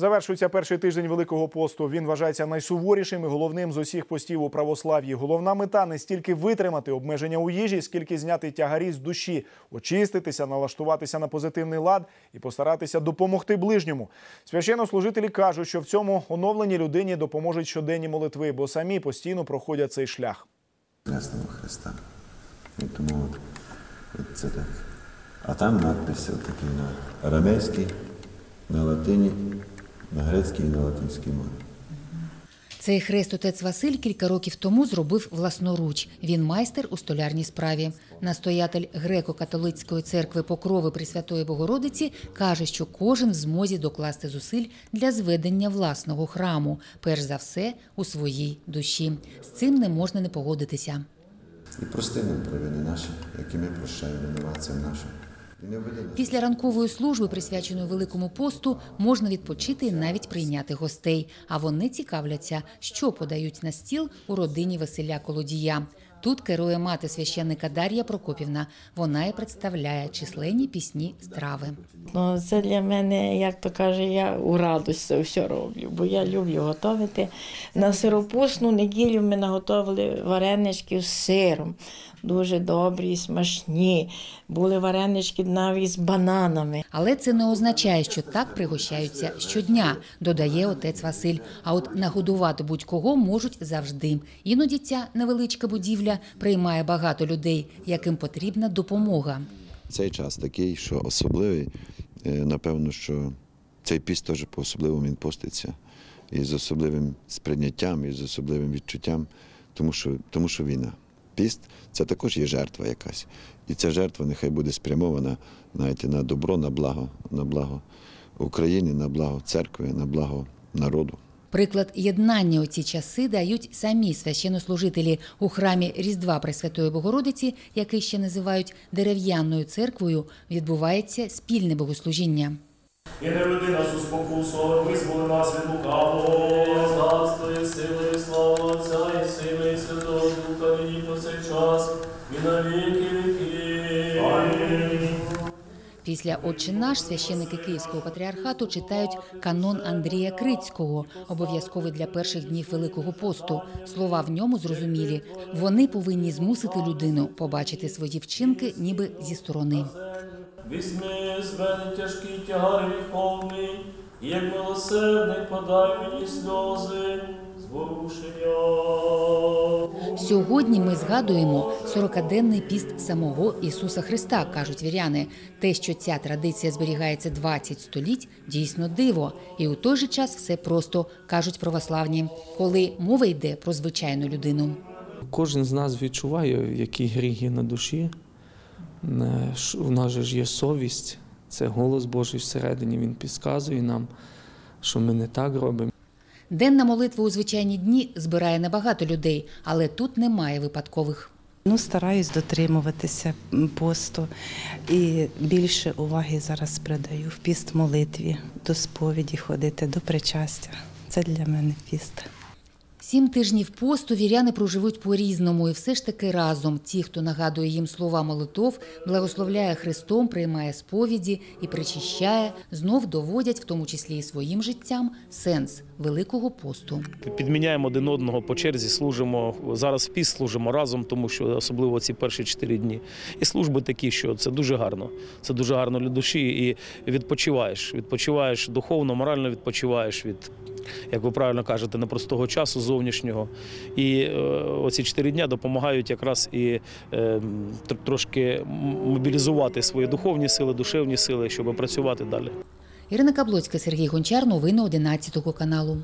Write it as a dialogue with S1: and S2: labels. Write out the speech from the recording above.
S1: Завершується перший тиждень Великого посту. Він вважається найсуворішим і головним з усіх постів у православ'ї. Головна мета не стільки витримати обмеження у їжі, скільки зняти тягарі з душі, очиститися, налаштуватися на позитивний лад і постаратися допомогти ближньому. Священнослужителі кажуть, що в цьому оновленні людині допоможуть щоденні молитви, бо самі постійно проходять цей шлях.
S2: Хресного Христа. І тому це так. А там надписи такі на арамейській, на латині, на грецькій і на латинській мові.
S3: Цей хрест отець Василь кілька років тому зробив власноруч. Він майстер у столярній справі. Настоятель греко-католицької церкви Покрови Пресвятої Богородиці каже, що кожен в змозі докласти зусиль для зведення власного храму, перш за все у своїй душі. З цим не можна не погодитися.
S2: І прости нам провини наші, які ми прощаємо винуватцям нашим.
S3: Після ранкової служби, присвяченої Великому посту, можна відпочити і навіть прийняти гостей. А вони цікавляться, що подають на стіл у родині Василя Колодія. Тут керує мати священника Дар'я Прокопівна. Вона і представляє численні пісні страви.
S4: Ну, це для мене, як то каже, я у радость це все роблю, бо я люблю готувати. На сиропусну неділю ми наготовили варенички з сиром. Дуже добрі, смачні. Були варенички навіть з бананами.
S3: Але це не означає, що так пригощаються щодня, додає отець Василь. А от нагодувати будь-кого можуть завжди. Іноді ця невеличка будівля приймає багато людей, яким потрібна допомога.
S2: Цей час такий, що особливий, е, напевно, що цей піст теж по-особливому він поститься. І з особливим сприйняттям, і з особливим відчуттям, тому що, тому що війна. Піст це також є жертва якась. І ця жертва нехай буде спрямована знаєте, на добро, на благо, на благо України, на благо церкви, на благо народу.
S3: Приклад єднання у ці часи дають самі священнослужителі у храмі Різдва Пресвятої Богородиці, який ще називають дерев'яною церквою, відбувається спільне богослужіння.
S5: І не веди нас у визволи нас від лукавого. Царство і сили, і слава Отця, і Сина, і Святого Духа, нині по цей час, і на
S3: Після «Отче наш» священники Київського патріархату читають канон Андрія Крицького, обов'язковий для перших днів Великого посту. Слова в ньому зрозумілі. Вони повинні змусити людину побачити свої вчинки ніби зі сторони.
S5: Візьми з мене тяжкий тягар віховний, як милосердний подай мені сльози.
S3: Сьогодні ми згадуємо 40-денний піст самого Ісуса Христа, кажуть віряни. Те, що ця традиція зберігається 20 століть, дійсно диво. І у той же час все просто кажуть православні, коли мова йде про звичайну людину.
S6: Кожен з нас відчуває, який гріх є на душі. Е, У нас же ж є совість, це голос Божий всередині. Він підказує нам, що ми не так робимо.
S3: Денна молитва у звичайні дні збирає небагато людей, але тут немає випадкових.
S7: Ну, стараюсь дотримуватися посту і більше уваги зараз придаю в піст молитві, до сповіді ходити, до причастя. Це для мене піст.
S3: Сім тижнів посту віряни проживуть по-різному, і все ж таки разом. Ті, хто нагадує їм слова молитов, благословляє Христом, приймає сповіді і причищає, знов доводять, в тому числі і своїм життям, сенс Великого посту.
S8: Підміняємо один одного по черзі, служимо зараз в піс служимо разом, тому що особливо ці перші чотири дні. І служби такі, що це дуже гарно. Це дуже гарно для душі. І відпочиваєш. Відпочиваєш духовно, морально відпочиваєш від, як ви правильно кажете, непростого часу зовнішнього. І е, оці чотири дня допомагають якраз і е, трошки мобілізувати свої духовні сили, душевні сили, щоб працювати далі.
S3: Ірина Каблоцька, Сергій Гончар. Новини 11 каналу.